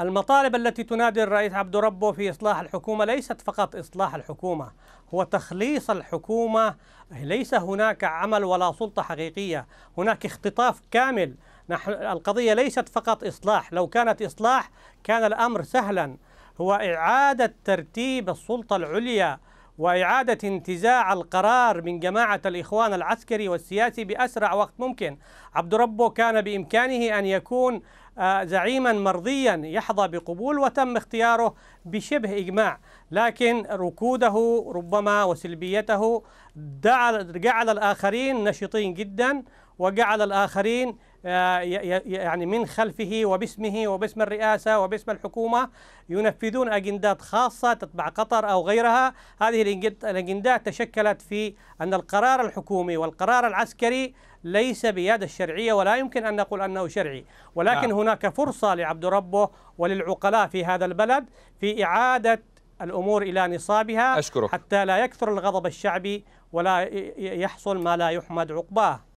المطالب التي تنادي الرئيس عبد ربه في إصلاح الحكومة ليست فقط إصلاح الحكومة هو تخليص الحكومة. ليس هناك عمل ولا سلطة حقيقية هناك اختطاف كامل. نحن القضية ليست فقط إصلاح لو كانت إصلاح كان الأمر سهلا. هو إعادة ترتيب السلطة العليا. وإعادة انتزاع القرار من جماعة الإخوان العسكري والسياسي بأسرع وقت ممكن. عبد ربه كان بإمكانه أن يكون آه، زعيما مرضيا يحظى بقبول وتم اختياره بشبه إجماع. لكن ركوده ربما وسلبيته جعل الآخرين نشطين جدا وجعل الآخرين يعني من خلفه وباسمه وباسم الرئاسة وباسم الحكومة ينفذون أجندات خاصة تتبع قطر أو غيرها هذه الأجندات تشكلت في أن القرار الحكومي والقرار العسكري ليس بيد الشرعية ولا يمكن أن نقول أنه شرعي ولكن نعم. هناك فرصة لعبد ربه وللعقلاء في هذا البلد في إعادة الأمور إلى نصابها أشكرك. حتى لا يكثر الغضب الشعبي ولا يحصل ما لا يحمد عقباه